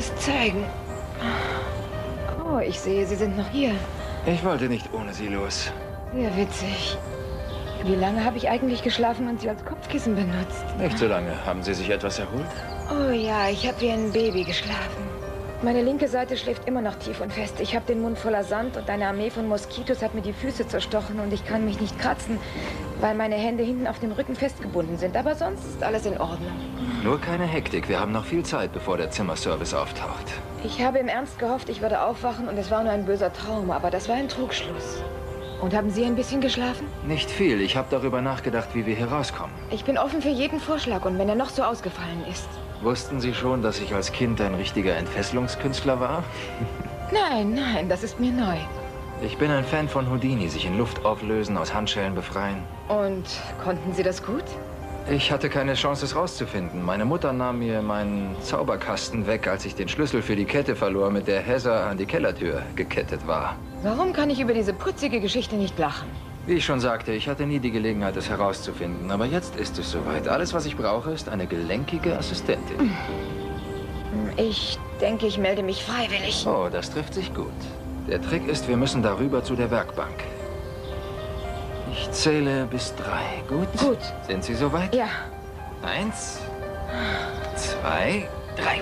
es zeigen. Oh, ich sehe, Sie sind noch hier. Ich wollte nicht ohne Sie los. Sehr witzig. Wie lange habe ich eigentlich geschlafen und Sie als Kopfkissen benutzt? Nicht so lange. Haben Sie sich etwas erholt? Oh ja, ich habe wie ein Baby geschlafen. Meine linke Seite schläft immer noch tief und fest. Ich habe den Mund voller Sand und eine Armee von Moskitos hat mir die Füße zerstochen und ich kann mich nicht kratzen, weil meine Hände hinten auf dem Rücken festgebunden sind. Aber sonst ist alles in Ordnung. Nur keine Hektik. Wir haben noch viel Zeit, bevor der Zimmerservice auftaucht. Ich habe im Ernst gehofft, ich würde aufwachen und es war nur ein böser Traum, aber das war ein Trugschluss. Und haben Sie ein bisschen geschlafen? Nicht viel. Ich habe darüber nachgedacht, wie wir hier rauskommen. Ich bin offen für jeden Vorschlag und wenn er noch so ausgefallen ist. Wussten Sie schon, dass ich als Kind ein richtiger Entfesselungskünstler war? Nein, nein, das ist mir neu. Ich bin ein Fan von Houdini, sich in Luft auflösen, aus Handschellen befreien. Und konnten Sie das gut? Ich hatte keine Chance, es rauszufinden. Meine Mutter nahm mir meinen Zauberkasten weg, als ich den Schlüssel für die Kette verlor, mit der Heather an die Kellertür gekettet war. Warum kann ich über diese putzige Geschichte nicht lachen? Wie ich schon sagte, ich hatte nie die Gelegenheit, es herauszufinden. Aber jetzt ist es soweit. Alles, was ich brauche, ist eine gelenkige Assistentin. Ich denke, ich melde mich freiwillig. Oh, das trifft sich gut. Der Trick ist, wir müssen darüber zu der Werkbank. Ich zähle bis drei. Gut? Gut. Sind Sie soweit? Ja. Eins, zwei, drei.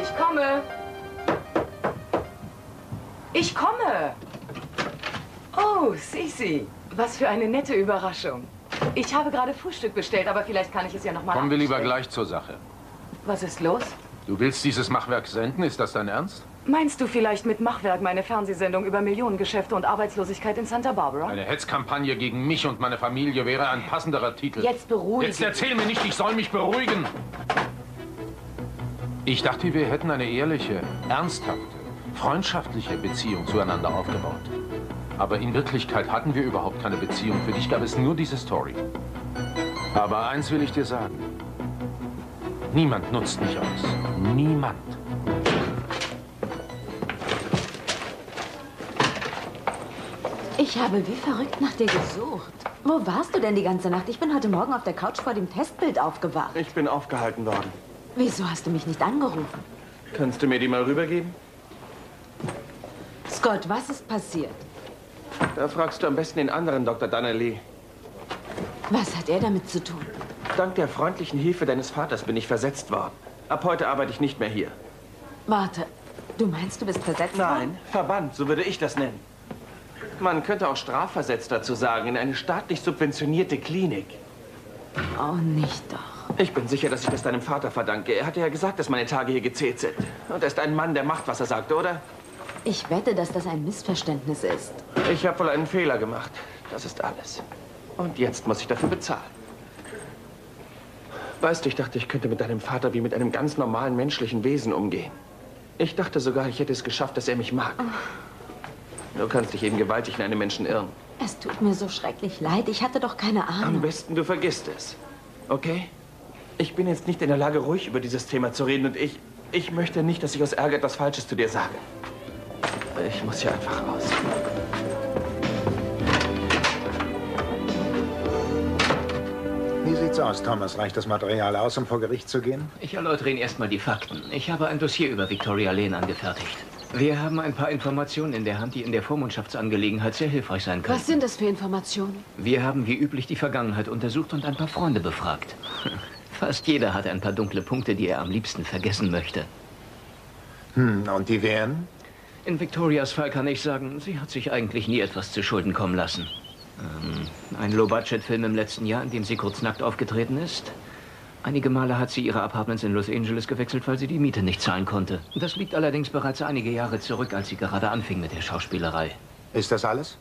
Ich komme. Ich komme. Oh, Sisi, was für eine nette Überraschung. Ich habe gerade Frühstück bestellt, aber vielleicht kann ich es ja noch mal Kommen wir lieber gleich zur Sache. Was ist los? Du willst dieses Machwerk senden? Ist das dein Ernst? Meinst du vielleicht mit Machwerk meine Fernsehsendung über Millionengeschäfte und Arbeitslosigkeit in Santa Barbara? Eine Hetzkampagne gegen mich und meine Familie wäre ein passenderer Titel. Jetzt beruhige Jetzt erzähl mir nicht, ich soll mich beruhigen. Ich dachte, wir hätten eine ehrliche, ernsthafte, freundschaftliche Beziehung zueinander aufgebaut. Aber in Wirklichkeit hatten wir überhaupt keine Beziehung. Für dich gab es nur diese Story. Aber eins will ich dir sagen. Niemand nutzt mich aus. Niemand. Ich habe wie verrückt nach dir gesucht. Wo warst du denn die ganze Nacht? Ich bin heute Morgen auf der Couch vor dem Testbild aufgewacht. Ich bin aufgehalten worden. Wieso hast du mich nicht angerufen? Kannst du mir die mal rübergeben? Scott, was ist passiert? Da fragst du am besten den anderen Dr. Donnelly. Was hat er damit zu tun? Dank der freundlichen Hilfe deines Vaters bin ich versetzt worden. Ab heute arbeite ich nicht mehr hier. Warte, du meinst, du bist versetzt worden? Nein, verbannt, so würde ich das nennen. Man könnte auch strafversetzt dazu sagen, in eine staatlich subventionierte Klinik. Oh, nicht doch. Ich bin sicher, dass ich das deinem Vater verdanke. Er hatte ja gesagt, dass meine Tage hier gezählt sind. Und er ist ein Mann, der macht, was er sagt, oder? Ich wette, dass das ein Missverständnis ist. Ich habe wohl einen Fehler gemacht. Das ist alles. Und jetzt muss ich dafür bezahlen. Weißt du, ich dachte, ich könnte mit deinem Vater wie mit einem ganz normalen menschlichen Wesen umgehen. Ich dachte sogar, ich hätte es geschafft, dass er mich mag. Du kannst dich eben gewaltig in einem Menschen irren. Es tut mir so schrecklich leid. Ich hatte doch keine Am Ahnung. besten, du vergisst es. Okay? Ich bin jetzt nicht in der Lage, ruhig über dieses Thema zu reden und ich, ich möchte nicht, dass ich aus Ärger etwas Falsches zu dir sage. Ich muss hier einfach raus. Wie sieht's aus, Thomas? Reicht das Material aus, um vor Gericht zu gehen? Ich erläutere Ihnen erstmal die Fakten. Ich habe ein Dossier über Victoria Lane angefertigt. Wir haben ein paar Informationen in der Hand, die in der Vormundschaftsangelegenheit sehr hilfreich sein können. Was sind das für Informationen? Wir haben wie üblich die Vergangenheit untersucht und ein paar Freunde befragt. Fast jeder hat ein paar dunkle Punkte, die er am liebsten vergessen möchte. Hm, und die wären? In Victorias Fall kann ich sagen, sie hat sich eigentlich nie etwas zu Schulden kommen lassen. Ähm, ein Low-Budget-Film im letzten Jahr, in dem sie kurz nackt aufgetreten ist. Einige Male hat sie ihre Apartments in Los Angeles gewechselt, weil sie die Miete nicht zahlen konnte. Das liegt allerdings bereits einige Jahre zurück, als sie gerade anfing mit der Schauspielerei. Ist das alles?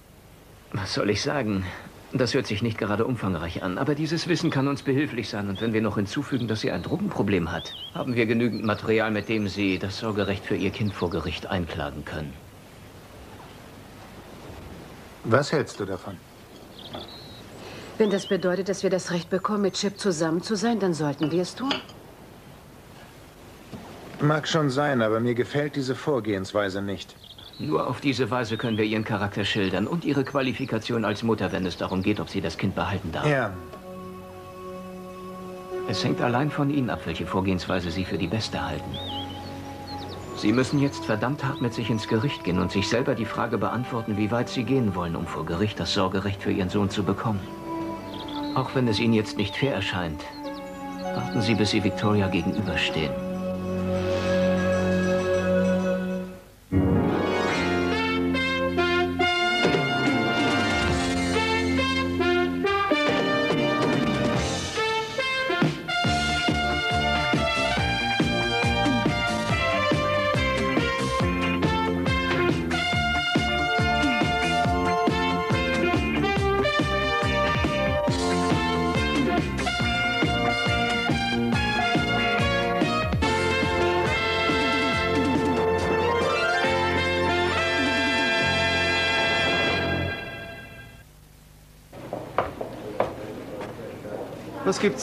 Was soll ich sagen? Das hört sich nicht gerade umfangreich an, aber dieses Wissen kann uns behilflich sein. Und wenn wir noch hinzufügen, dass sie ein Drogenproblem hat, haben wir genügend Material, mit dem Sie das Sorgerecht für Ihr Kind vor Gericht einklagen können. Was hältst du davon? Wenn das bedeutet, dass wir das Recht bekommen, mit Chip zusammen zu sein, dann sollten wir es tun. Mag schon sein, aber mir gefällt diese Vorgehensweise nicht. Nur auf diese Weise können wir Ihren Charakter schildern und Ihre Qualifikation als Mutter, wenn es darum geht, ob sie das Kind behalten darf. Ja. Es hängt allein von Ihnen ab, welche Vorgehensweise Sie für die beste halten. Sie müssen jetzt verdammt hart mit sich ins Gericht gehen und sich selber die Frage beantworten, wie weit Sie gehen wollen, um vor Gericht das Sorgerecht für Ihren Sohn zu bekommen. Auch wenn es Ihnen jetzt nicht fair erscheint, warten Sie, bis Sie Victoria gegenüberstehen.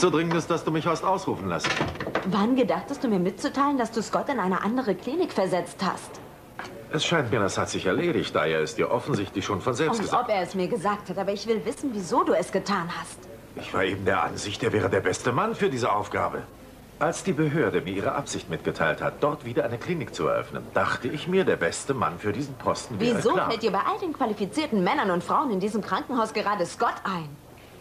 So Dringendes, dass du mich hast ausrufen lassen? Wann gedachtest du mir mitzuteilen, dass du Scott in eine andere Klinik versetzt hast? Es scheint mir, das hat sich erledigt, da er es dir offensichtlich schon von selbst Und gesagt ob er es mir gesagt hat, aber ich will wissen, wieso du es getan hast. Ich war eben der Ansicht, er wäre der beste Mann für diese Aufgabe. Als die Behörde mir ihre Absicht mitgeteilt hat, dort wieder eine Klinik zu eröffnen, dachte ich mir, der beste Mann für diesen Posten wäre Wieso klar. fällt dir bei all den qualifizierten Männern und Frauen in diesem Krankenhaus gerade Scott ein?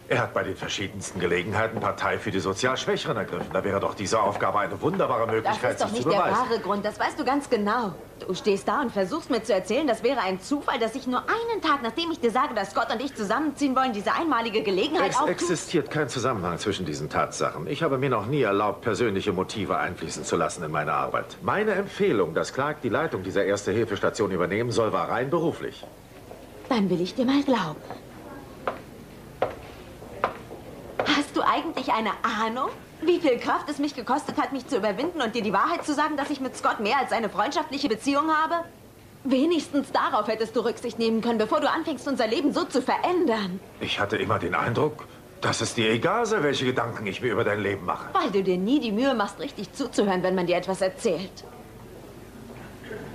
Er hat bei den verschiedensten Gelegenheiten Partei für die sozial Schwächeren ergriffen. Da wäre doch diese Aufgabe eine wunderbare Das Möglichkeit, ist doch sich nicht zu der beweisen. wahre Grund, das weißt du ganz genau. Du stehst da und versuchst mir zu erzählen, das wäre ein Zufall, dass ich nur einen Tag, nachdem ich dir sage, dass Scott und ich zusammenziehen wollen, diese einmalige Gelegenheit Es auftut. existiert kein Zusammenhang zwischen diesen Tatsachen. Ich habe mir noch nie erlaubt, persönliche Motive einfließen zu lassen in meine Arbeit. Meine Empfehlung, dass Clark die Leitung dieser Erste-Hilfe-Station übernehmen soll, war rein beruflich. Dann will ich dir mal glauben. Hast du eigentlich eine Ahnung, wie viel Kraft es mich gekostet hat, mich zu überwinden und dir die Wahrheit zu sagen, dass ich mit Scott mehr als eine freundschaftliche Beziehung habe? Wenigstens darauf hättest du Rücksicht nehmen können, bevor du anfängst, unser Leben so zu verändern. Ich hatte immer den Eindruck, dass es dir egal sei, welche Gedanken ich mir über dein Leben mache. Weil du dir nie die Mühe machst, richtig zuzuhören, wenn man dir etwas erzählt.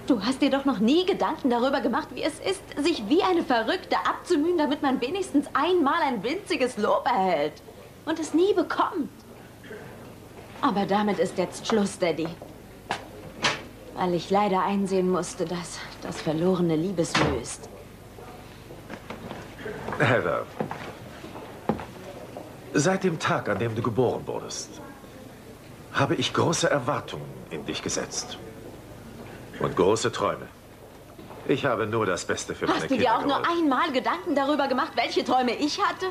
Du hast dir doch noch nie Gedanken darüber gemacht, wie es ist, sich wie eine Verrückte abzumühen, damit man wenigstens einmal ein winziges Lob erhält und es nie bekommt. Aber damit ist jetzt Schluss, Daddy. Weil ich leider einsehen musste, dass das verlorene Liebesmüh ist. Heather, seit dem Tag, an dem du geboren wurdest, habe ich große Erwartungen in dich gesetzt. Und große Träume. Ich habe nur das Beste für meine Hast du Kinder dir auch nur gewollt. einmal Gedanken darüber gemacht, welche Träume ich hatte?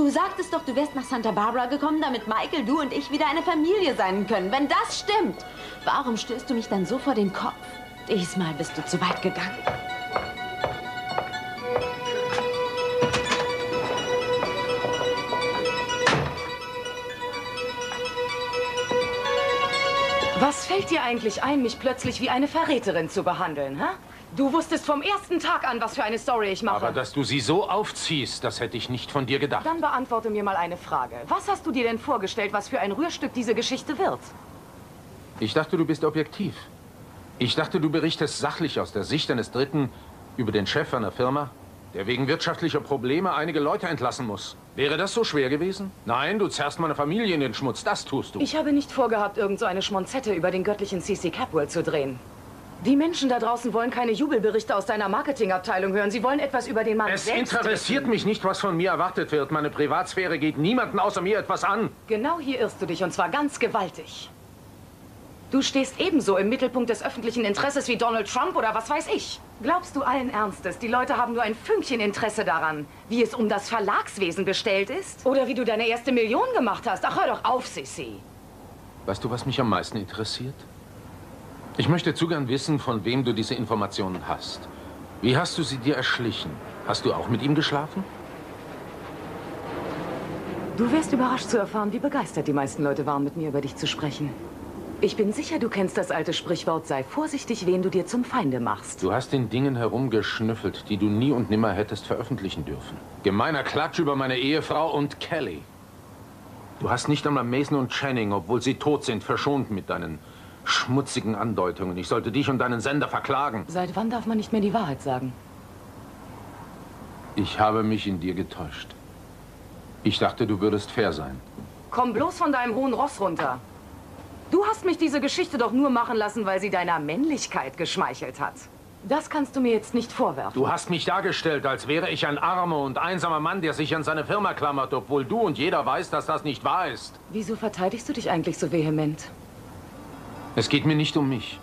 Du sagtest doch, du wärst nach Santa Barbara gekommen, damit Michael, du und ich wieder eine Familie sein können. Wenn das stimmt, warum stößt du mich dann so vor den Kopf? Diesmal bist du zu weit gegangen. Was fällt dir eigentlich ein, mich plötzlich wie eine Verräterin zu behandeln, hä? Du wusstest vom ersten Tag an, was für eine Story ich mache. Aber dass du sie so aufziehst, das hätte ich nicht von dir gedacht. Dann beantworte mir mal eine Frage. Was hast du dir denn vorgestellt, was für ein Rührstück diese Geschichte wird? Ich dachte, du bist objektiv. Ich dachte, du berichtest sachlich aus der Sicht eines Dritten über den Chef einer Firma, der wegen wirtschaftlicher Probleme einige Leute entlassen muss. Wäre das so schwer gewesen? Nein, du zerrst meine Familie in den Schmutz. Das tust du. Ich habe nicht vorgehabt, irgend so eine Schmonzette über den göttlichen C.C. Capwell zu drehen. Die Menschen da draußen wollen keine Jubelberichte aus deiner Marketingabteilung hören. Sie wollen etwas über den Mann es selbst interessiert wissen. mich nicht, was von mir erwartet wird. Meine Privatsphäre geht niemanden außer mir etwas an. Genau hier irrst du dich, und zwar ganz gewaltig. Du stehst ebenso im Mittelpunkt des öffentlichen Interesses wie Donald Trump oder was weiß ich. Glaubst du allen Ernstes, die Leute haben nur ein Fünkchen Interesse daran, wie es um das Verlagswesen bestellt ist? Oder wie du deine erste Million gemacht hast? Ach, hör doch auf, Sissi. Weißt du, was mich am meisten interessiert? Ich möchte zu gern wissen, von wem du diese Informationen hast. Wie hast du sie dir erschlichen? Hast du auch mit ihm geschlafen? Du wärst überrascht zu erfahren, wie begeistert die meisten Leute waren, mit mir über dich zu sprechen. Ich bin sicher, du kennst das alte Sprichwort, sei vorsichtig, wen du dir zum Feinde machst. Du hast in Dingen herumgeschnüffelt, die du nie und nimmer hättest veröffentlichen dürfen. Gemeiner Klatsch über meine Ehefrau und Kelly. Du hast nicht einmal Mason und Channing, obwohl sie tot sind, verschont mit deinen schmutzigen Andeutungen. Ich sollte dich und deinen Sender verklagen. Seit wann darf man nicht mehr die Wahrheit sagen? Ich habe mich in dir getäuscht. Ich dachte, du würdest fair sein. Komm bloß von deinem hohen Ross runter. Du hast mich diese Geschichte doch nur machen lassen, weil sie deiner Männlichkeit geschmeichelt hat. Das kannst du mir jetzt nicht vorwerfen. Du hast mich dargestellt, als wäre ich ein armer und einsamer Mann, der sich an seine Firma klammert, obwohl du und jeder weiß, dass das nicht wahr ist. Wieso verteidigst du dich eigentlich so vehement? Es geht mir nicht um mich.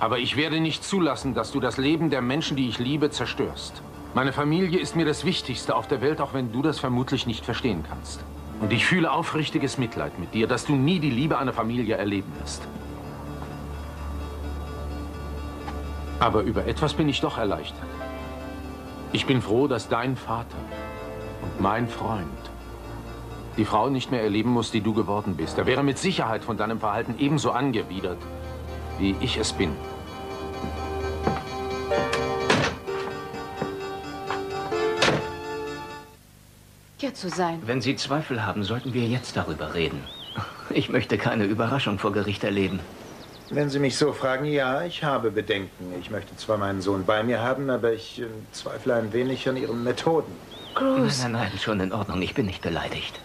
Aber ich werde nicht zulassen, dass du das Leben der Menschen, die ich liebe, zerstörst. Meine Familie ist mir das Wichtigste auf der Welt, auch wenn du das vermutlich nicht verstehen kannst. Und ich fühle aufrichtiges Mitleid mit dir, dass du nie die Liebe einer Familie erleben wirst. Aber über etwas bin ich doch erleichtert. Ich bin froh, dass dein Vater und mein Freund die Frau nicht mehr erleben muss, die du geworden bist. Er wäre mit Sicherheit von deinem Verhalten ebenso angewidert, wie ich es bin. Ja, zu sein. Wenn Sie Zweifel haben, sollten wir jetzt darüber reden. Ich möchte keine Überraschung vor Gericht erleben. Wenn Sie mich so fragen, ja, ich habe Bedenken. Ich möchte zwar meinen Sohn bei mir haben, aber ich äh, zweifle ein wenig an Ihren Methoden. Bruce. Nein, nein, nein, schon in Ordnung. Ich bin nicht beleidigt.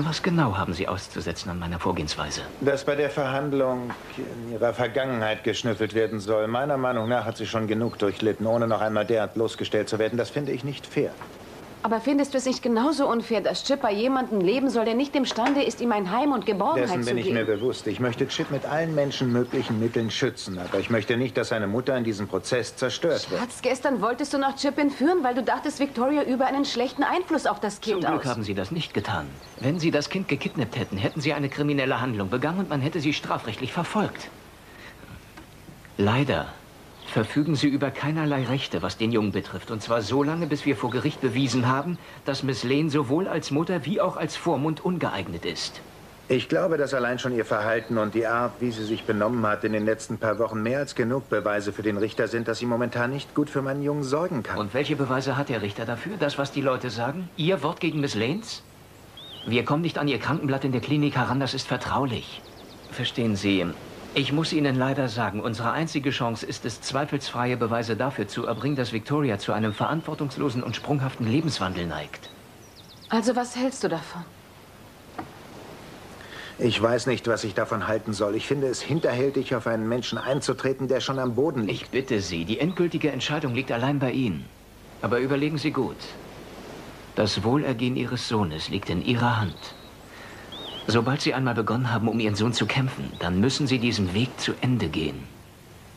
Was genau haben Sie auszusetzen an meiner Vorgehensweise? Dass bei der Verhandlung in Ihrer Vergangenheit geschnüffelt werden soll. Meiner Meinung nach hat sie schon genug durchlitten, ohne noch einmal derart bloßgestellt zu werden. Das finde ich nicht fair. Aber findest du es nicht genauso unfair, dass Chip bei jemandem leben soll, der nicht imstande ist, ihm ein Heim und Geborgenheit Dessen zu bin ich geben? mir bewusst. Ich möchte Chip mit allen Menschen möglichen Mitteln schützen. Aber ich möchte nicht, dass seine Mutter in diesem Prozess zerstört wird. Schatz, gestern wolltest du noch Chip entführen, weil du dachtest, Victoria übe einen schlechten Einfluss auf das Kind Zum Glück aus. haben Sie das nicht getan. Wenn Sie das Kind gekidnappt hätten, hätten Sie eine kriminelle Handlung begangen und man hätte Sie strafrechtlich verfolgt. Leider verfügen Sie über keinerlei Rechte, was den Jungen betrifft. Und zwar so lange, bis wir vor Gericht bewiesen haben, dass Miss Lane sowohl als Mutter wie auch als Vormund ungeeignet ist. Ich glaube, dass allein schon ihr Verhalten und die Art, wie sie sich benommen hat, in den letzten paar Wochen mehr als genug Beweise für den Richter sind, dass sie momentan nicht gut für meinen Jungen sorgen kann. Und welche Beweise hat der Richter dafür? Das, was die Leute sagen? Ihr Wort gegen Miss Lanes? Wir kommen nicht an Ihr Krankenblatt in der Klinik heran, das ist vertraulich. Verstehen Sie, ich muss Ihnen leider sagen, unsere einzige Chance ist es, zweifelsfreie Beweise dafür zu erbringen, dass Victoria zu einem verantwortungslosen und sprunghaften Lebenswandel neigt. Also was hältst du davon? Ich weiß nicht, was ich davon halten soll. Ich finde es hinterhältig, auf einen Menschen einzutreten, der schon am Boden liegt. Ich bitte Sie, die endgültige Entscheidung liegt allein bei Ihnen. Aber überlegen Sie gut. Das Wohlergehen Ihres Sohnes liegt in Ihrer Hand. Sobald Sie einmal begonnen haben, um Ihren Sohn zu kämpfen, dann müssen Sie diesen Weg zu Ende gehen.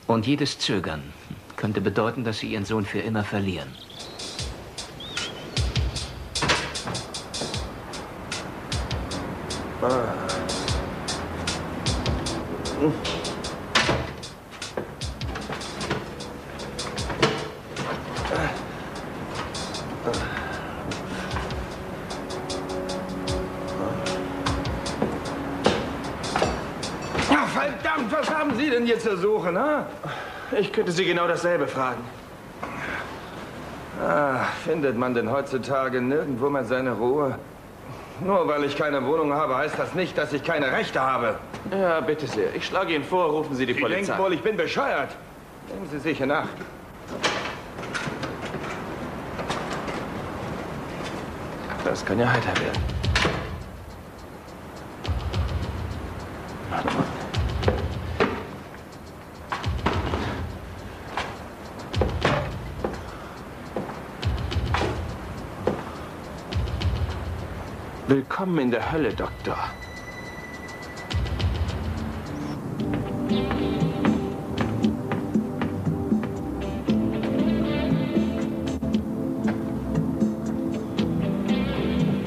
Und jedes Zögern könnte bedeuten, dass Sie Ihren Sohn für immer verlieren. Ach, haben Sie denn hier zu suchen, ha? Ich könnte Sie genau dasselbe fragen. Ah, findet man denn heutzutage nirgendwo mehr seine Ruhe? Nur weil ich keine Wohnung habe, heißt das nicht, dass ich keine Rechte habe. Ja, bitte sehr. Ich schlage Ihnen vor, rufen Sie die Sie Polizei. denken wohl, ich bin bescheuert. Nehmen Sie sich in Acht. Das kann ja heiter werden. Willkommen in der Hölle, Doktor.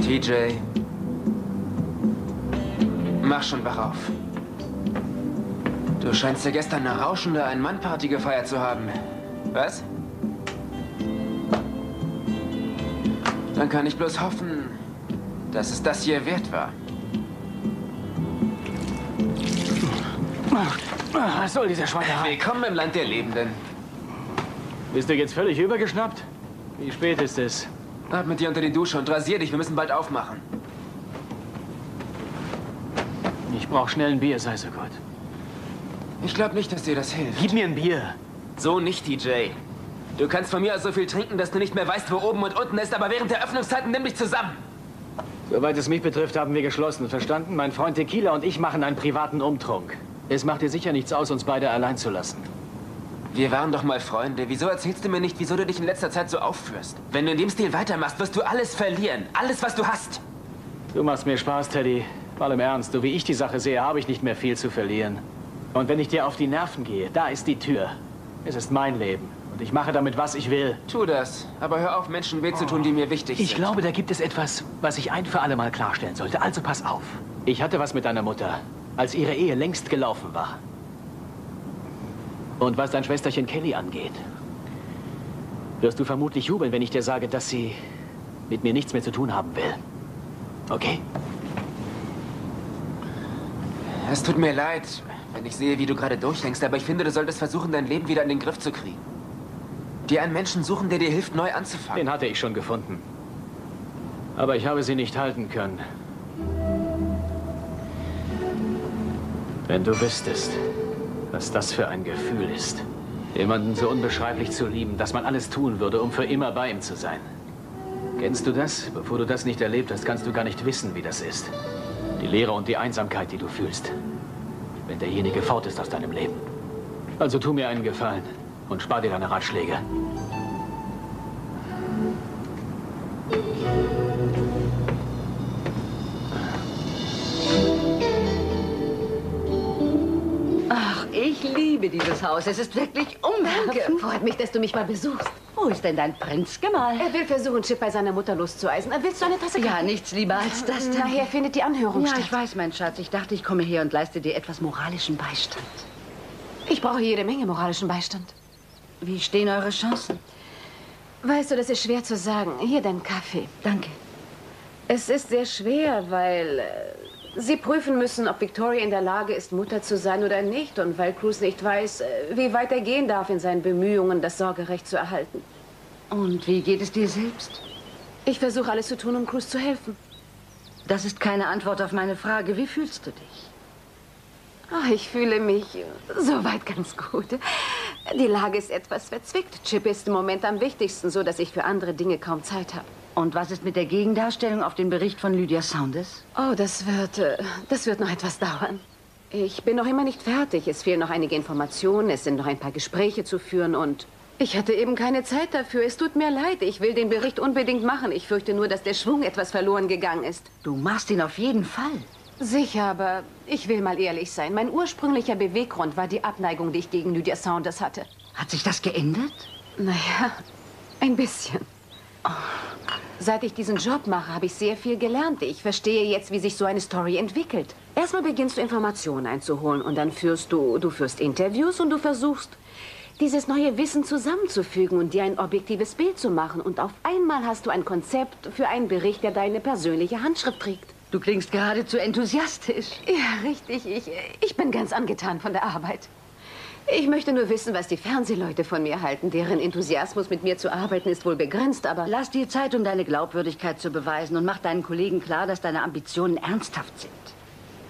TJ. Mach schon wach auf. Du scheinst ja gestern eine rauschende Ein-Mann-Party gefeiert zu haben. Was? Dann kann ich bloß hoffen, dass es das hier wert war. Was soll dieser Schweinerei? Willkommen im Land der Lebenden. Bist du jetzt völlig übergeschnappt? Wie spät ist es? Ab mit dir unter die Dusche und rasier dich. Wir müssen bald aufmachen. Ich brauche schnell ein Bier, sei so gut. Ich glaube nicht, dass dir das hilft. Gib mir ein Bier. So nicht, TJ. Du kannst von mir aus so viel trinken, dass du nicht mehr weißt, wo oben und unten ist, aber während der Öffnungszeiten nimm dich zusammen. Soweit es mich betrifft, haben wir geschlossen. Verstanden? Mein Freund Tequila und ich machen einen privaten Umtrunk. Es macht dir sicher nichts aus, uns beide allein zu lassen. Wir waren doch mal Freunde. Wieso erzählst du mir nicht, wieso du dich in letzter Zeit so aufführst? Wenn du in dem Stil weitermachst, wirst du alles verlieren. Alles, was du hast. Du machst mir Spaß, Teddy. Mal im Ernst, so wie ich die Sache sehe, habe ich nicht mehr viel zu verlieren. Und wenn ich dir auf die Nerven gehe, da ist die Tür. Es ist mein Leben. Und ich mache damit, was ich will. Tu das. Aber hör auf, Menschen weh zu tun, die mir wichtig Ich sind. glaube, da gibt es etwas, was ich ein für alle Mal klarstellen sollte. Also pass auf. Ich hatte was mit deiner Mutter, als ihre Ehe längst gelaufen war. Und was dein Schwesterchen Kelly angeht, wirst du vermutlich jubeln, wenn ich dir sage, dass sie mit mir nichts mehr zu tun haben will. Okay? Es tut mir leid, wenn ich sehe, wie du gerade durchdenkst, aber ich finde, du solltest versuchen, dein Leben wieder in den Griff zu kriegen. Dir einen Menschen suchen, der dir hilft, neu anzufangen. Den hatte ich schon gefunden. Aber ich habe sie nicht halten können. Wenn du wüsstest, was das für ein Gefühl ist, jemanden so unbeschreiblich zu lieben, dass man alles tun würde, um für immer bei ihm zu sein. Kennst du das? Bevor du das nicht erlebt hast, kannst du gar nicht wissen, wie das ist. Die Leere und die Einsamkeit, die du fühlst, wenn derjenige fort ist aus deinem Leben. Also tu mir einen Gefallen und spar dir deine Ratschläge. Ach, ich liebe dieses Haus. Es ist wirklich umwerfend. Freut mich, dass du mich mal besuchst. Wo ist denn dein Prinzgemahl? Er will versuchen, Chip bei seiner Mutter loszueisen. Willst du eine Tasse Kaffee? Ja, nichts lieber als das. denn- Nachher findet die Anhörung Ja, statt. ich weiß, mein Schatz. Ich dachte, ich komme her und leiste dir etwas moralischen Beistand. Ich brauche jede Menge moralischen Beistand. Wie stehen eure Chancen? Weißt du, das ist schwer zu sagen. Hier dein Kaffee. Danke. Es ist sehr schwer, weil äh, Sie prüfen müssen, ob Victoria in der Lage ist, Mutter zu sein oder nicht. Und weil Cruz nicht weiß, äh, wie weit er gehen darf in seinen Bemühungen, das Sorgerecht zu erhalten. Und wie geht es dir selbst? Ich versuche alles zu tun, um Cruz zu helfen. Das ist keine Antwort auf meine Frage. Wie fühlst du dich? Ach, ich fühle mich soweit ganz gut. Die Lage ist etwas verzwickt. Chip ist im Moment am wichtigsten, so dass ich für andere Dinge kaum Zeit habe. Und was ist mit der Gegendarstellung auf den Bericht von Lydia Saunders? Oh, das wird, äh, das wird noch etwas dauern. Ich bin noch immer nicht fertig. Es fehlen noch einige Informationen, es sind noch ein paar Gespräche zu führen und ich hatte eben keine Zeit dafür. Es tut mir leid. Ich will den Bericht unbedingt machen. Ich fürchte nur, dass der Schwung etwas verloren gegangen ist. Du machst ihn auf jeden Fall. Sicher, aber ich will mal ehrlich sein. Mein ursprünglicher Beweggrund war die Abneigung, die ich gegen Lydia Saunders hatte. Hat sich das geändert? Naja, ein bisschen. Seit ich diesen Job mache, habe ich sehr viel gelernt. Ich verstehe jetzt, wie sich so eine Story entwickelt. Erstmal beginnst du Informationen einzuholen und dann führst du, du führst Interviews und du versuchst, dieses neue Wissen zusammenzufügen und dir ein objektives Bild zu machen. Und auf einmal hast du ein Konzept für einen Bericht, der deine persönliche Handschrift trägt. Du klingst geradezu enthusiastisch. Ja, richtig. Ich, ich bin ganz angetan von der Arbeit. Ich möchte nur wissen, was die Fernsehleute von mir halten. Deren Enthusiasmus, mit mir zu arbeiten, ist wohl begrenzt, aber... Lass dir Zeit, um deine Glaubwürdigkeit zu beweisen und mach deinen Kollegen klar, dass deine Ambitionen ernsthaft sind.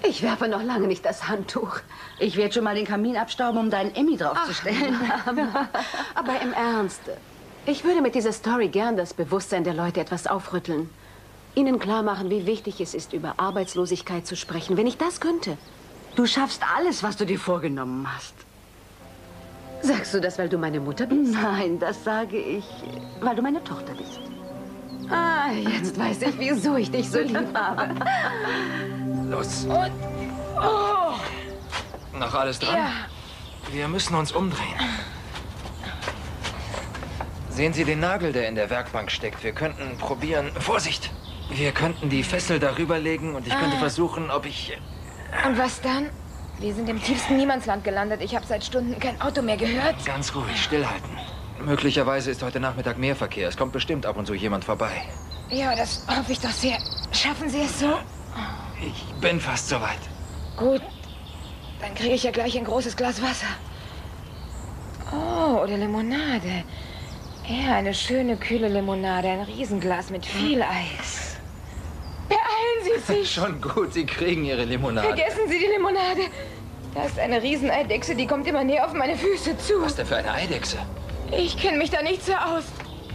Ich werfe noch lange nicht das Handtuch. Ich werde schon mal den Kamin abstauben, um deinen Emmy draufzustellen. Mama. Aber im Ernst, ich würde mit dieser Story gern das Bewusstsein der Leute etwas aufrütteln. Ihnen klar machen, wie wichtig es ist, über Arbeitslosigkeit zu sprechen. Wenn ich das könnte. Du schaffst alles, was du dir vorgenommen hast. Sagst du das, weil du meine Mutter bist? Nein, das sage ich, weil du meine Tochter bist. Ah, jetzt weiß ich, wieso ich dich so lieb habe. Los. Und, oh, Noch alles dran? ja. Wir müssen uns umdrehen. Sehen Sie den Nagel, der in der Werkbank steckt? Wir könnten probieren. Vorsicht! Wir könnten die Fessel darüber legen und ich könnte Ah. versuchen, ob ich. Und was dann? Wir sind im tiefsten Niemandsland gelandet. Ich habe seit Stunden kein Auto mehr gehört. Ganz ruhig, stillhalten. Möglicherweise ist heute Nachmittag mehr Verkehr. Es kommt bestimmt ab und zu jemand vorbei. Ja, das hoffe ich doch sehr. Schaffen Sie es so? Ich bin fast soweit. Gut, dann kriege ich ja gleich ein großes Glas Wasser. Oh, oder Limonade. Ja, eine schöne, kühle Limonade. Ein Riesenglas mit viel Eis. Sich! Schon gut, Sie kriegen Ihre Limonade. Vergessen Sie die Limonade. Da ist eine Rieseneidechse, die kommt immer näher auf meine Füße zu. Was denn für eine Eidechse? Ich kenne mich da nicht so aus.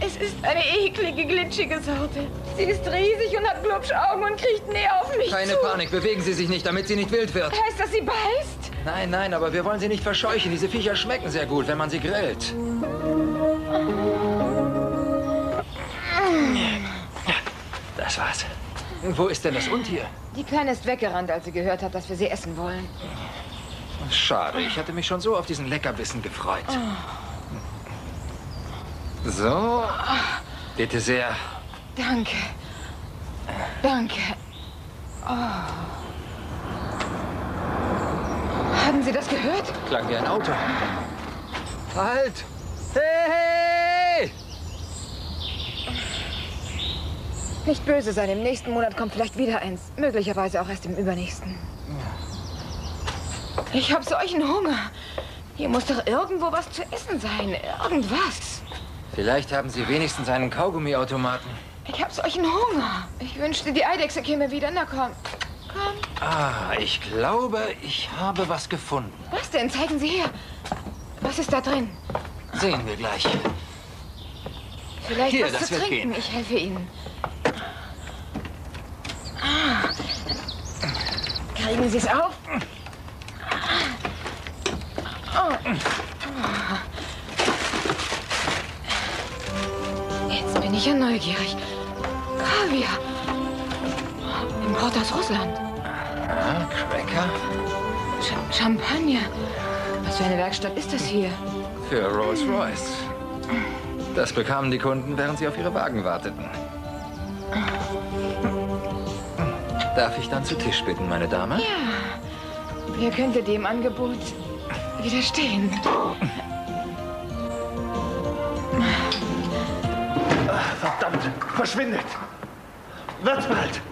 Es ist eine eklige, glitschige Sorte. Sie ist riesig und hat Glubschaugen und kriecht näher auf mich Keine zu. Panik, bewegen Sie sich nicht, damit sie nicht wild wird. Heißt das, sie beißt? Nein, nein, aber wir wollen sie nicht verscheuchen. Diese Viecher schmecken sehr gut, wenn man sie grillt. Das war's. Wo ist denn das Untier? Die Kleine ist weggerannt, als sie gehört hat, dass wir sie essen wollen. Schade, ich hatte mich schon so auf diesen Leckerbissen gefreut. So, bitte sehr. Danke. Danke. Oh. Haben Sie das gehört? Klang wie ein Auto. Halt! Hey! Nicht böse sein. Im nächsten Monat kommt vielleicht wieder eins. Möglicherweise auch erst im übernächsten. Ich habe solchen Hunger. Hier muss doch irgendwo was zu essen sein. Irgendwas. Vielleicht haben Sie wenigstens einen Kaugummiautomaten. Ich habe solchen Hunger. Ich wünschte, die Eidechse käme wieder. Na komm. Komm. Ah, ich glaube, ich habe was gefunden. Was denn? Zeigen Sie her. Was ist da drin? Sehen wir gleich. Vielleicht Hier, was das zu trinken. gehen. Ich helfe Ihnen. Ah. Kriegen Sie es auf? Oh. Jetzt bin ich ja neugierig. Kaviar. Import aus Russland. Ah, Cracker? Ch Champagner. Was für eine Werkstatt ist das hier? Für Rolls-Royce. Das bekamen die Kunden, während sie auf ihre Wagen warteten. Darf ich dann zu Tisch bitten, meine Dame? Ja. Wer könnte dem Angebot widerstehen? Verdammt! Verschwindet! Wird's bald!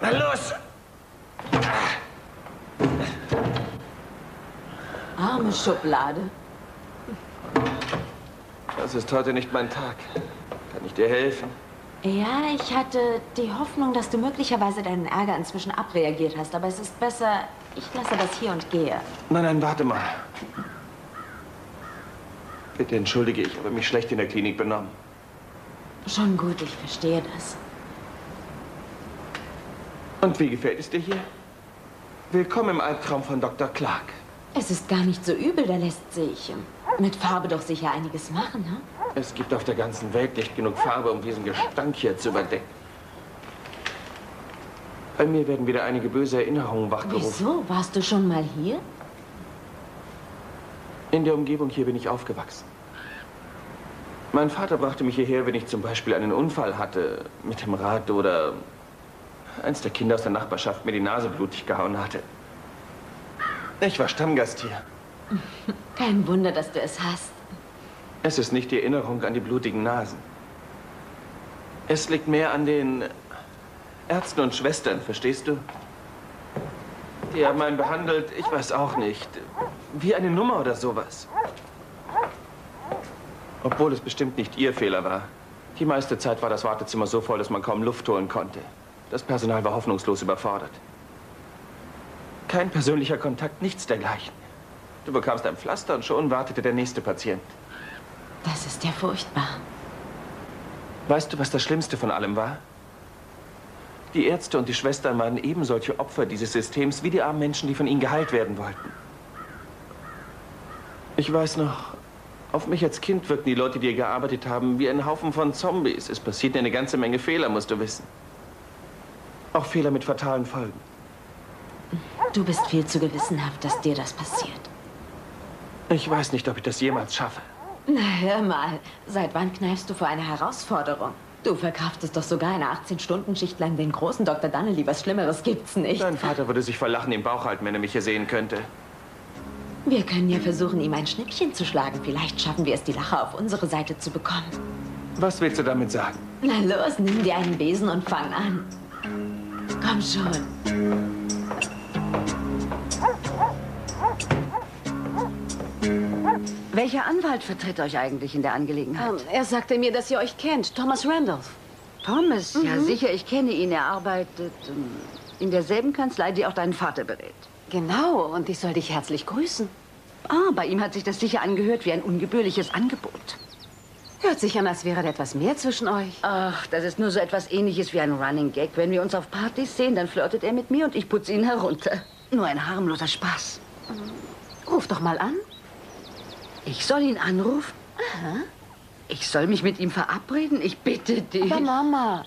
Na los! Arme Schublade. Das ist heute nicht mein Tag. Kann ich dir helfen? Ja, ich hatte die Hoffnung, dass du möglicherweise deinen Ärger inzwischen abreagiert hast. Aber es ist besser, ich lasse das hier und gehe. Nein, nein, warte mal. Bitte entschuldige, ich habe mich schlecht in der Klinik benommen. Schon gut, ich verstehe das. Und wie gefällt es dir hier? Willkommen im Albtraum von Dr. Clark. Es ist gar nicht so übel, da lässt sich ähm, mit Farbe doch sicher einiges machen, ne? Es gibt auf der ganzen Welt nicht genug Farbe, um diesen Gestank hier zu überdecken. Bei mir werden wieder einige böse Erinnerungen wachgerufen. Wieso? Warst du schon mal hier? In der Umgebung hier bin ich aufgewachsen. Mein Vater brachte mich hierher, wenn ich zum Beispiel einen Unfall hatte mit dem Rad oder eins der Kinder aus der Nachbarschaft mir die Nase blutig gehauen hatte. Ich war Stammgast hier. Kein Wunder, dass du es hast. Es ist nicht die Erinnerung an die blutigen Nasen. Es liegt mehr an den Ärzten und Schwestern, verstehst du? Die haben einen behandelt, ich weiß auch nicht, wie eine Nummer oder sowas. Obwohl es bestimmt nicht ihr Fehler war. Die meiste Zeit war das Wartezimmer so voll, dass man kaum Luft holen konnte. Das Personal war hoffnungslos überfordert. Kein persönlicher Kontakt, nichts dergleichen. Du bekamst ein Pflaster und schon wartete der nächste Patient. Das ist ja furchtbar. Weißt du, was das Schlimmste von allem war? Die Ärzte und die Schwestern waren eben solche Opfer dieses Systems wie die armen Menschen, die von ihnen geheilt werden wollten. Ich weiß noch, auf mich als Kind wirkten die Leute, die hier gearbeitet haben, wie ein Haufen von Zombies. Es passiert eine ganze Menge Fehler, musst du wissen. Auch Fehler mit fatalen Folgen. Du bist viel zu gewissenhaft, dass dir das passiert. Ich weiß nicht, ob ich das jemals schaffe. Na, hör mal. Seit wann kneifst du vor einer Herausforderung? Du verkraftest doch sogar eine 18-Stunden-Schicht lang den großen Dr. Donnelly. Was Schlimmeres gibt's nicht. Dein Vater würde sich vor Lachen im Bauch halten, wenn er mich hier sehen könnte. Wir können ja versuchen, ihm ein Schnippchen zu schlagen. Vielleicht schaffen wir es, die Lache auf unsere Seite zu bekommen. Was willst du damit sagen? Na los, nimm dir einen Besen und fang an. Komm schon. Welcher Anwalt vertritt euch eigentlich in der Angelegenheit? Ähm, er sagte mir, dass ihr euch kennt. Thomas Randolph. Thomas, ja Mhm. sicher, ich kenne ihn. Er arbeitet ähm, in derselben Kanzlei, die auch deinen Vater berät. Genau, und ich soll dich herzlich grüßen. Ah, bei ihm hat sich das sicher angehört wie ein ungebührliches Angebot. Hört sich an, als wäre da etwas mehr zwischen euch. Ach, das ist nur so etwas ähnliches wie ein Running Gag. Wenn wir uns auf Partys sehen, dann flirtet er mit mir und ich putze ihn herunter. Nur ein harmloser Spaß. Ruf doch mal an. Ich soll ihn anrufen? Aha. Ich soll mich mit ihm verabreden? Ich bitte dich. Aber Mama,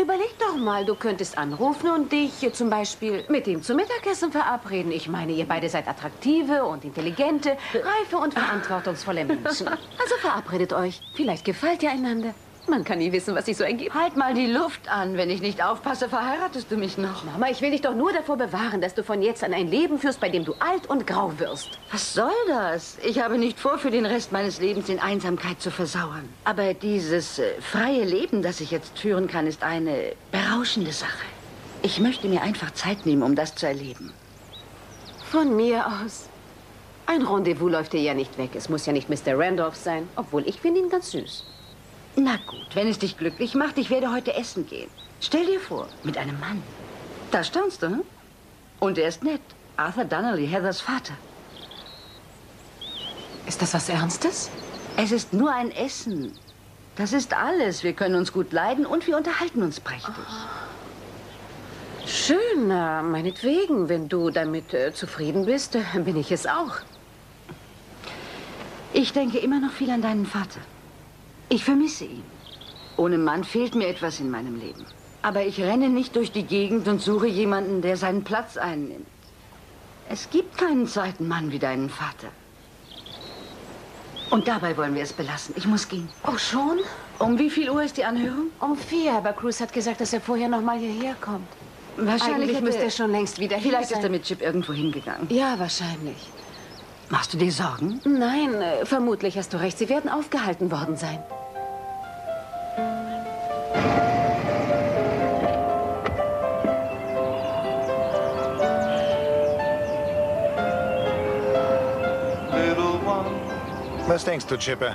überleg doch mal, du könntest anrufen und dich zum Beispiel mit ihm zum Mittagessen verabreden. Ich meine, ihr beide seid attraktive und intelligente, reife und verantwortungsvolle Menschen. Also verabredet euch. Vielleicht gefällt ihr einander. Man kann nie wissen, was sich so ergibt. Halt mal die Luft an. Wenn ich nicht aufpasse, verheiratest du mich noch. Mama, ich will dich doch nur davor bewahren, dass du von jetzt an ein Leben führst, bei dem du alt und grau wirst. Was soll das? Ich habe nicht vor, für den Rest meines Lebens in Einsamkeit zu versauern. Aber dieses äh, freie Leben, das ich jetzt führen kann, ist eine berauschende Sache. Ich möchte mir einfach Zeit nehmen, um das zu erleben. Von mir aus. Ein Rendezvous läuft dir ja nicht weg. Es muss ja nicht Mr. Randolph sein, obwohl ich finde ihn ganz süß. Na gut, wenn es dich glücklich macht, ich werde heute essen gehen. Stell dir vor, mit einem Mann. Da staunst du, hm? Und er ist nett. Arthur Donnelly, Heathers Vater. Ist das was Ernstes? Es ist nur ein Essen. Das ist alles. Wir können uns gut leiden und wir unterhalten uns prächtig. Schön, na, meinetwegen. Wenn du damit äh, zufrieden bist, äh, bin ich es auch. Ich denke immer noch viel an deinen Vater. Ich vermisse ihn. Ohne Mann fehlt mir etwas in meinem Leben. Aber ich renne nicht durch die Gegend und suche jemanden, der seinen Platz einnimmt. Es gibt keinen zweiten Mann wie deinen Vater. Und dabei wollen wir es belassen. Ich muss gehen. Oh, schon? Um wie viel Uhr ist die Anhörung? Um vier, aber Cruz hat gesagt, dass er vorher noch mal hierher kommt. Wahrscheinlich hätte- müsste er schon längst wieder hier Vielleicht sein. ist er mit Chip irgendwo hingegangen. Ja, wahrscheinlich. Machst du dir Sorgen? Nein, äh, vermutlich hast du recht. Sie werden aufgehalten worden sein. Was denkst du, Chipper?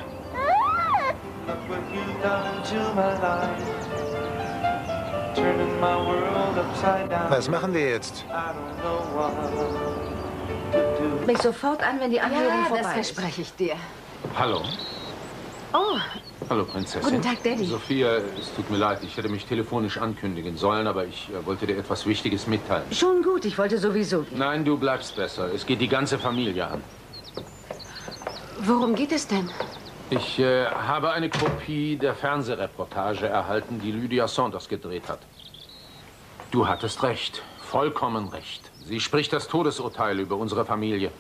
Was machen wir jetzt? Mich sofort an, wenn die Anhörung ja, vorbei das verspreche ich dir. Hallo. Oh, Hallo, Prinzessin. Guten Tag, Daddy. Sophia, es tut mir leid, ich hätte mich telefonisch ankündigen sollen, aber ich äh, wollte dir etwas Wichtiges mitteilen. Schon gut, ich wollte sowieso gehen. Nein, du bleibst besser. Es geht die ganze Familie an. Worum geht es denn? Ich äh, habe eine Kopie der Fernsehreportage erhalten, die Lydia Saunders gedreht hat. Du hattest recht, vollkommen recht. Sie spricht das Todesurteil über unsere Familie.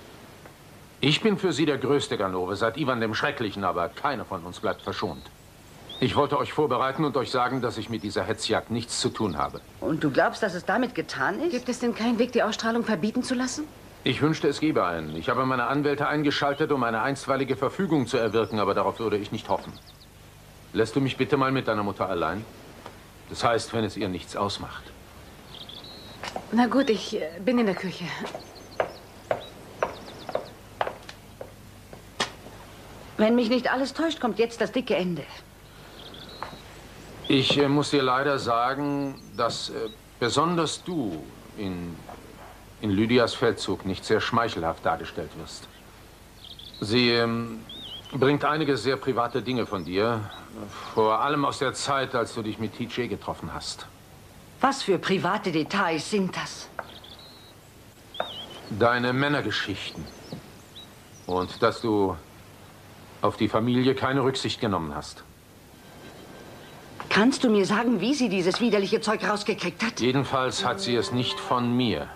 Ich bin für sie der größte Ganove, seit Ivan dem Schrecklichen, aber keiner von uns bleibt verschont. Ich wollte euch vorbereiten und euch sagen, dass ich mit dieser Hetzjagd nichts zu tun habe. Und du glaubst, dass es damit getan ist? Gibt es denn keinen Weg, die Ausstrahlung verbieten zu lassen? Ich wünschte, es gäbe einen. Ich habe meine Anwälte eingeschaltet, um eine einstweilige Verfügung zu erwirken, aber darauf würde ich nicht hoffen. Lässt du mich bitte mal mit deiner Mutter allein? Das heißt, wenn es ihr nichts ausmacht. Na gut, ich äh, bin in der Küche. Wenn mich nicht alles täuscht, kommt jetzt das dicke Ende. Ich äh, muss dir leider sagen, dass äh, besonders du in, in Lydias Feldzug nicht sehr schmeichelhaft dargestellt wirst. Sie ähm, bringt einige sehr private Dinge von dir, vor allem aus der Zeit, als du dich mit TJ getroffen hast. Was für private Details sind das? Deine Männergeschichten. Und dass du auf die Familie keine Rücksicht genommen hast. Kannst du mir sagen, wie sie dieses widerliche Zeug rausgekriegt hat? Jedenfalls hat sie es nicht von mir.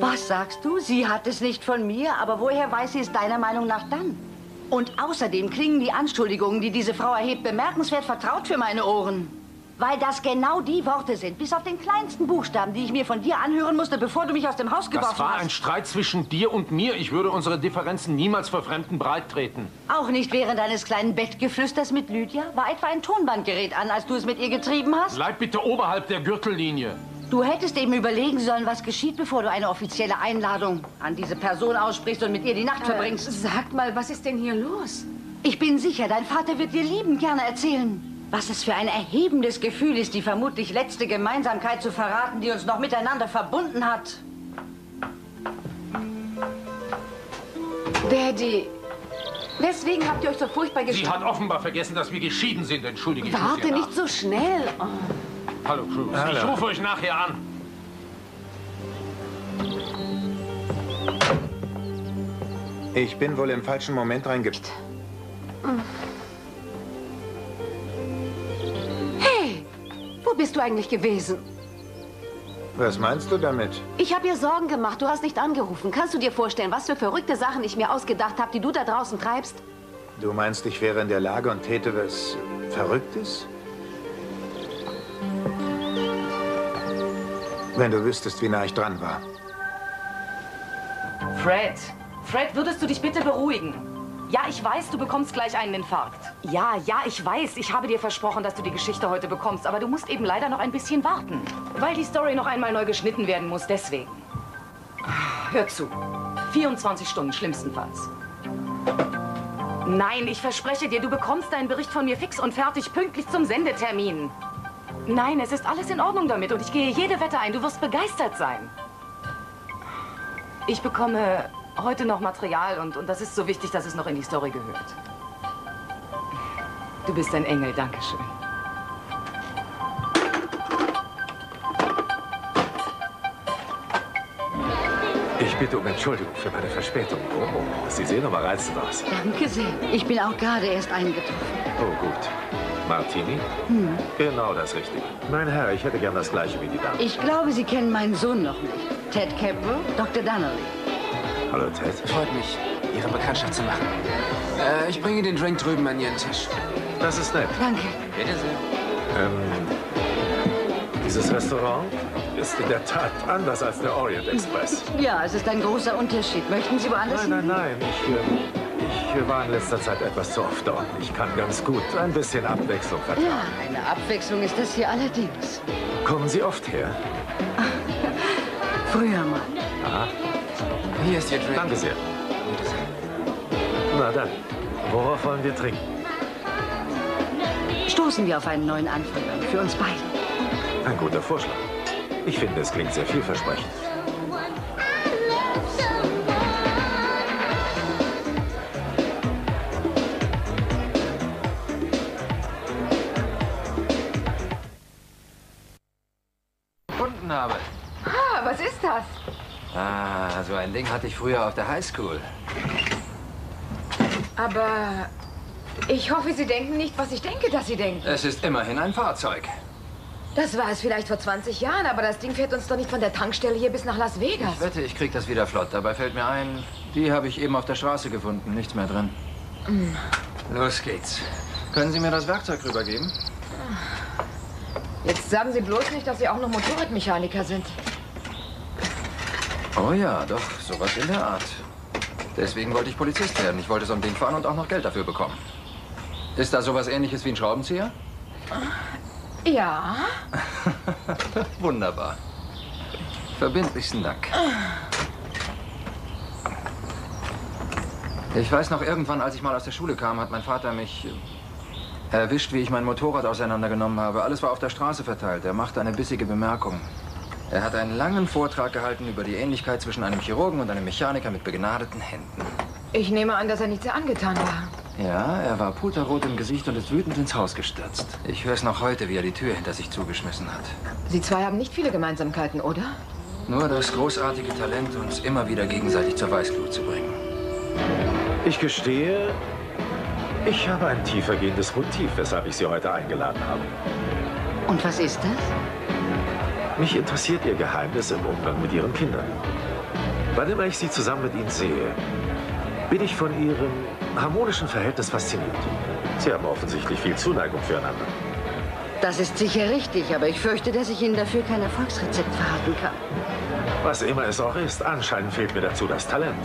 Was sagst du? Sie hat es nicht von mir, aber woher weiß sie es deiner Meinung nach dann? Und außerdem klingen die Anschuldigungen, die diese Frau erhebt, bemerkenswert vertraut für meine Ohren. Weil das genau die Worte sind, bis auf den kleinsten Buchstaben, die ich mir von dir anhören musste, bevor du mich aus dem Haus geworfen Das war hast. ein Streit zwischen dir und mir. Ich würde unsere Differenzen niemals vor Fremden breit treten. Auch nicht während deines kleinen Bettgeflüsters mit Lydia? War etwa ein Tonbandgerät an, als du es mit ihr getrieben hast? Bleib bitte oberhalb der Gürtellinie. Du hättest eben überlegen sollen, was geschieht, bevor du eine offizielle Einladung an diese Person aussprichst und mit ihr die Nacht verbringst. Äh, sag mal, was ist denn hier los? Ich bin sicher, dein Vater wird dir liebend gerne erzählen. Was es für ein erhebendes Gefühl ist, die vermutlich letzte Gemeinsamkeit zu verraten, die uns noch miteinander verbunden hat. Daddy, weswegen habt ihr euch so furchtbar Sie gestritten? hat offenbar vergessen, dass wir geschieden sind. Entschuldige, Warte nicht so schnell. Oh. Hallo, Cruz. Ich Hallo. rufe euch nachher an. Ich bin wohl im falschen Moment reingebt. Hey, wo bist du eigentlich gewesen? Was meinst du damit? Ich habe mir Sorgen gemacht. Du hast nicht angerufen. Kannst du dir vorstellen, was für verrückte Sachen ich mir ausgedacht habe, die du da draußen treibst? Du meinst, ich wäre in der Lage und täte was Verrücktes? Wenn du wüsstest, wie nah ich dran war. Fred, Fred, würdest du dich bitte beruhigen? Ja, ich weiß, du bekommst gleich einen Infarkt. Ja, ja, ich weiß. Ich habe dir versprochen, dass du die Geschichte heute bekommst. Aber du musst eben leider noch ein bisschen warten. Weil die Story noch einmal neu geschnitten werden muss, deswegen. Hör zu. 24 Stunden schlimmstenfalls. Nein, ich verspreche dir, du bekommst deinen Bericht von mir fix und fertig, pünktlich zum Sendetermin. Nein, es ist alles in Ordnung damit und ich gehe jede Wette ein. Du wirst begeistert sein. Ich bekomme heute noch Material und, und das ist so wichtig, dass es noch in die Story gehört. Du bist ein Engel, Dankeschön. Bitte um Entschuldigung für meine Verspätung. Oh, oh, Sie sehen aber reizend aus. Danke sehr. Ich bin auch gerade erst eingetroffen. Oh, gut. Martini? Hm. Genau das Richtige. Mein Herr, ich hätte gern das Gleiche wie die Dame. Ich glaube, Sie kennen meinen Sohn noch nicht. Ted Capwell, Dr. Donnelly. Hallo, Ted. Freut mich, Ihre Bekanntschaft zu machen. Äh, ich bringe den Drink drüben an Ihren Tisch. Das ist nett. Danke. Bitte sehr. Ähm, dieses Restaurant ist in der Tat anders als der Orient Express. Ja, es ist ein großer Unterschied. Möchten Sie woanders Nein, nein, hin? nein. Ich, äh, ich war in letzter Zeit etwas zu oft dort. Ich kann ganz gut ein bisschen Abwechslung vertragen. Ja, eine Abwechslung ist das hier allerdings. Kommen Sie oft her? Früher mal. Aha. Hier ist Ihr Drink. Danke sehr. Na dann, worauf wollen wir trinken? Stoßen wir auf einen neuen Anfang an. Für uns beide. Ein guter Vorschlag. Ich finde, es klingt sehr vielversprechend. gefunden habe. Ah, was ist das? Ah, so ein Ding hatte ich früher auf der Highschool. Aber ich hoffe, Sie denken nicht, was ich denke, dass Sie denken. Es ist immerhin ein Fahrzeug. Das war es vielleicht vor 20 Jahren, aber das Ding fährt uns doch nicht von der Tankstelle hier bis nach Las Vegas. Ich wette, ich krieg das wieder flott. Dabei fällt mir ein, die habe ich eben auf der Straße gefunden. Nichts mehr drin. Hm. Los geht's. Können Sie mir das Werkzeug rübergeben? Jetzt sagen Sie bloß nicht, dass Sie auch noch Motorradmechaniker sind. Oh ja, doch, sowas in der Art. Deswegen wollte ich Polizist werden. Ich wollte so ein Ding fahren und auch noch Geld dafür bekommen. Ist da sowas ähnliches wie ein Schraubenzieher? Ja. Wunderbar. Verbindlichsten Dank. Ich weiß noch, irgendwann, als ich mal aus der Schule kam, hat mein Vater mich äh, erwischt, wie ich mein Motorrad auseinandergenommen habe. Alles war auf der Straße verteilt. Er machte eine bissige Bemerkung. Er hat einen langen Vortrag gehalten über die Ähnlichkeit zwischen einem Chirurgen und einem Mechaniker mit begnadeten Händen. Ich nehme an, dass er nicht sehr angetan war. Ja, er war puterrot im Gesicht und ist wütend ins Haus gestürzt. Ich höre es noch heute, wie er die Tür hinter sich zugeschmissen hat. Sie zwei haben nicht viele Gemeinsamkeiten, oder? Nur das großartige Talent, uns immer wieder gegenseitig zur Weißglut zu bringen. Ich gestehe, ich habe ein tiefergehendes Motiv, weshalb ich Sie heute eingeladen habe. Und was ist das? Mich interessiert Ihr Geheimnis im Umgang mit Ihren Kindern. Wann immer ich Sie zusammen mit Ihnen sehe, bin ich von Ihrem harmonischen Verhältnis fasziniert. Sie haben offensichtlich viel Zuneigung füreinander. Das ist sicher richtig, aber ich fürchte, dass ich Ihnen dafür kein Erfolgsrezept verraten kann. Was immer es auch ist, anscheinend fehlt mir dazu das Talent.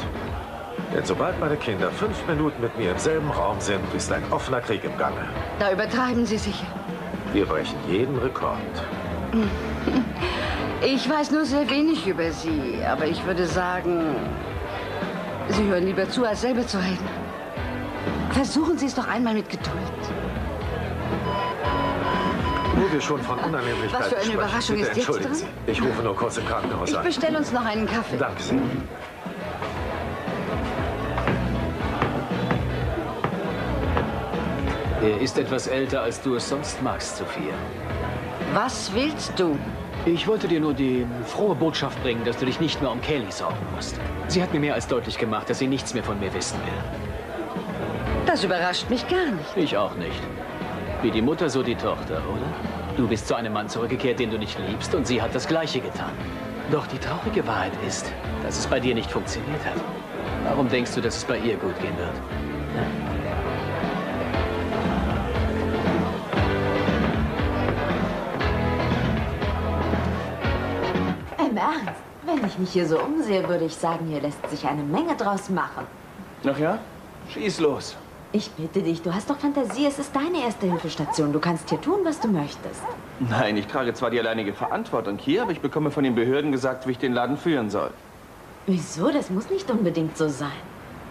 Denn sobald meine Kinder fünf Minuten mit mir im selben Raum sind, ist ein offener Krieg im Gange. Da übertreiben Sie sicher. Wir brechen jeden Rekord. Ich weiß nur sehr wenig über Sie, aber ich würde sagen, Sie hören lieber zu, als selber zu reden. Versuchen Sie es doch einmal mit Geduld. Wo wir schon von Unannehmlichkeiten Was für eine sprechen, Überraschung bitte ist jetzt dran? Sie. Ich rufe nur kurz im Krankenhaus Ich an. bestelle uns noch einen Kaffee. Danke sehr. Er ist etwas älter, als du es sonst magst, Sophia. Was willst du? Ich wollte dir nur die frohe Botschaft bringen, dass du dich nicht mehr um Kelly sorgen musst. Sie hat mir mehr als deutlich gemacht, dass sie nichts mehr von mir wissen will. Das überrascht mich gar nicht. Ich auch nicht. Wie die Mutter, so die Tochter, oder? Du bist zu einem Mann zurückgekehrt, den du nicht liebst, und sie hat das Gleiche getan. Doch die traurige Wahrheit ist, dass es bei dir nicht funktioniert hat. Warum denkst du, dass es bei ihr gut gehen wird? Im Ernst, wenn ich mich hier so umsehe, würde ich sagen, hier lässt sich eine Menge draus machen. Ach ja? Schieß los. Ich bitte dich, du hast doch Fantasie, es ist deine erste Hilfestation. Du kannst hier tun, was du möchtest. Nein, ich trage zwar die alleinige Verantwortung hier, aber ich bekomme von den Behörden gesagt, wie ich den Laden führen soll. Wieso? Das muss nicht unbedingt so sein.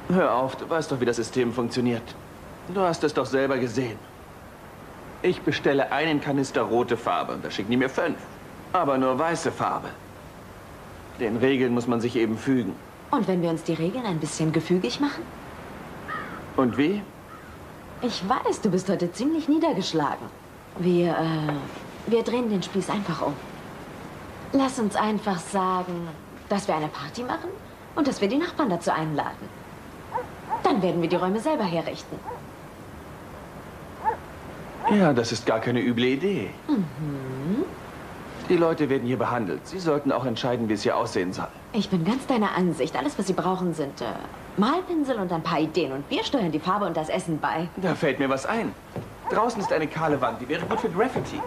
Hör auf, du weißt doch, wie das System funktioniert. Du hast es doch selber gesehen. Ich bestelle einen Kanister rote Farbe und da schicken die mir fünf. Aber nur weiße Farbe. Den Regeln muss man sich eben fügen. Und wenn wir uns die Regeln ein bisschen gefügig machen? Und wie? Ich weiß, du bist heute ziemlich niedergeschlagen. Wir, äh, wir drehen den Spieß einfach um. Lass uns einfach sagen, dass wir eine Party machen und dass wir die Nachbarn dazu einladen. Dann werden wir die Räume selber herrichten. Ja, das ist gar keine üble Idee. Mhm. Die Leute werden hier behandelt. Sie sollten auch entscheiden, wie es hier aussehen soll. Ich bin ganz deiner Ansicht. Alles, was sie brauchen, sind äh, Malpinsel und ein paar Ideen. Und wir steuern die Farbe und das Essen bei. Da fällt mir was ein. Draußen ist eine kahle Wand, die wäre gut für Graffiti.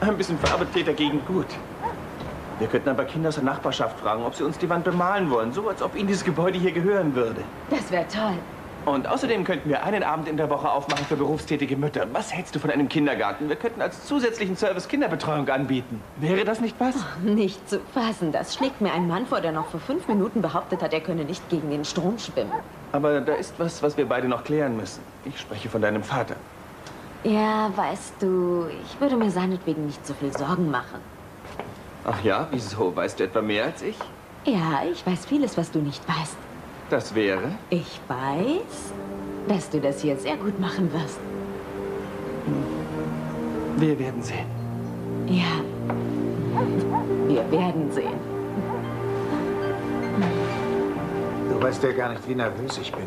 Ein bisschen Farbe täte dagegen gut. Wir könnten paar Kinder aus der Nachbarschaft fragen, ob sie uns die Wand bemalen wollen, so als ob ihnen dieses Gebäude hier gehören würde. Das wäre toll. Und außerdem könnten wir einen Abend in der Woche aufmachen für berufstätige Mütter. Was hältst du von einem Kindergarten? Wir könnten als zusätzlichen Service Kinderbetreuung anbieten. Wäre das nicht was? Nicht zu fassen. Das schlägt mir ein Mann vor, der noch vor fünf Minuten behauptet hat, er könne nicht gegen den Strom schwimmen. Aber da ist was, was wir beide noch klären müssen. Ich spreche von deinem Vater. Ja, weißt du, ich würde mir seinetwegen nicht so viel Sorgen machen. Ach ja, wieso? Weißt du etwa mehr als ich? Ja, ich weiß vieles, was du nicht weißt. Das wäre? Ich weiß, dass du das hier sehr gut machen wirst. Wir werden sehen. Ja, wir werden sehen. Du weißt ja gar nicht, wie nervös ich bin.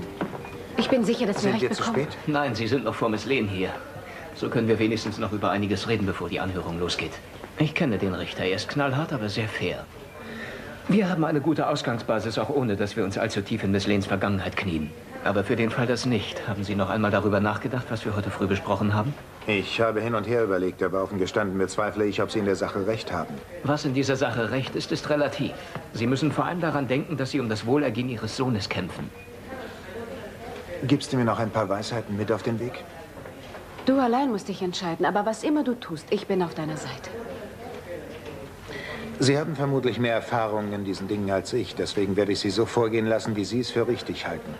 Ich bin sicher, dass wir Sind wir zu spät? Nein, Sie sind noch vor Miss Lehn hier. So können wir wenigstens noch über einiges reden, bevor die Anhörung losgeht. Ich kenne den Richter. Er ist knallhart, aber sehr fair. Wir haben eine gute Ausgangsbasis, auch ohne, dass wir uns allzu tief in Miss Lehns Vergangenheit knien. Aber für den Fall das nicht, haben Sie noch einmal darüber nachgedacht, was wir heute früh besprochen haben? Ich habe hin und her überlegt, aber offen gestanden bezweifle ich, ob Sie in der Sache recht haben. Was in dieser Sache recht ist, ist relativ. Sie müssen vor allem daran denken, dass Sie um das Wohlergehen Ihres Sohnes kämpfen. Gibst du mir noch ein paar Weisheiten mit auf den Weg? Du allein musst dich entscheiden, aber was immer du tust, ich bin auf deiner Seite. Sie haben vermutlich mehr Erfahrung in diesen Dingen als ich, deswegen werde ich Sie so vorgehen lassen, wie Sie es für richtig halten.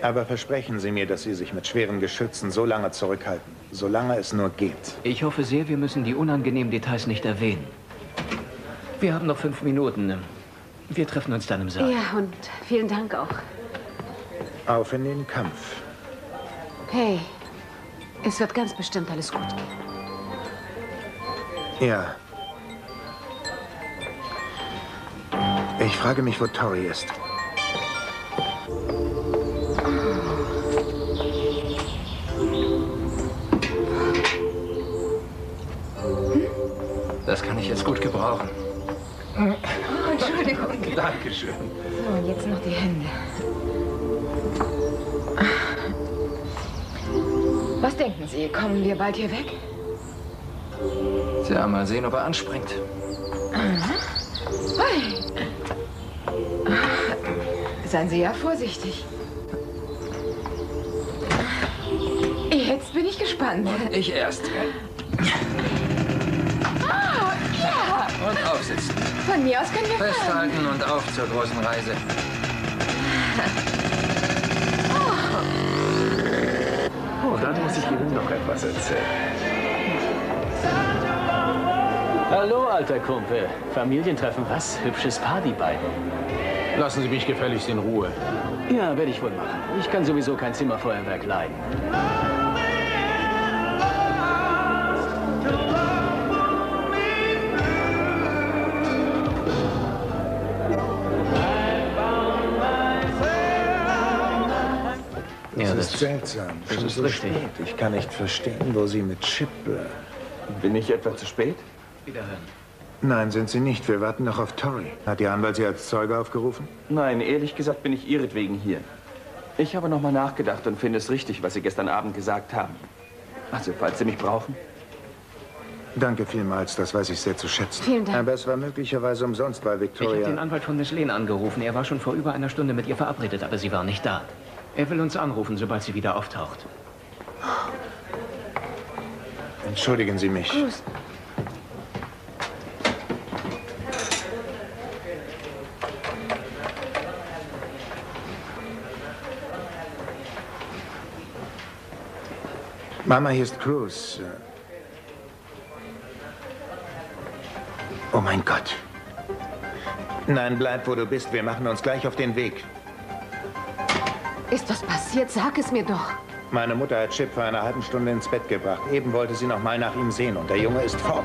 Aber versprechen Sie mir, dass Sie sich mit schweren Geschützen so lange zurückhalten, solange es nur geht. Ich hoffe sehr, wir müssen die unangenehmen Details nicht erwähnen. Wir haben noch fünf Minuten. Wir treffen uns dann im Saal. Ja, und vielen Dank auch. Auf in den Kampf. Hey, es wird ganz bestimmt alles gut gehen. Ja. Ich frage mich, wo Tori ist. Das kann ich jetzt gut gebrauchen. Oh, Entschuldigung. Dankeschön. So, und jetzt noch die Hände. Was denken Sie? Kommen wir bald hier weg? Tja, mal sehen, ob er anspringt. Hui. Seien Sie ja vorsichtig. Jetzt bin ich gespannt. Ich erst. Ah, ja. Und aufsitzen. Von mir aus können wir fahren. Festhalten und auf zur großen Reise. Oh, dann muss ich Ihnen noch etwas erzählen. Hallo, alter Kumpel. Familientreffen, was? Hübsches Partybein. Lassen Sie mich gefälligst in Ruhe. Ja, werde ich wohl machen. Ich kann sowieso kein Zimmerfeuerwerk leiden. Das Ja, ist das- seltsam. das Schon ist so richtig. spät. Ich kann nicht verstehen, wo Sie mit Chip... Bin ich etwa zu spät? Wiederhören. Nein, sind Sie nicht. Wir warten noch auf Tori. Hat Ihr Anwalt Sie als Zeuge aufgerufen? Nein, ehrlich gesagt bin ich ihretwegen hier. Ich habe noch mal nachgedacht und finde es richtig, was Sie gestern Abend gesagt haben. Also, falls Sie mich brauchen. Danke vielmals, das weiß ich sehr zu schätzen. Vielen Dank. Aber es war möglicherweise umsonst, weil Ich habe den Victoria... Anwalt von Miss Lane angerufen. Er war schon vor über einer Stunde mit ihr verabredet, aber sie war nicht da. Er will uns anrufen, sobald sie wieder auftaucht. Entschuldigen Sie mich. Bruce, Mama, hier ist Cruz. Oh mein Gott. Nein, bleib, wo du bist. Wir machen uns gleich auf den Weg. ist was passiert? Sag es mir doch. Meine Mutter hat Chip vor einer halben Stunde ins Bett gebracht. Eben wollte sie noch mal nach ihm sehen und der Junge ist fort.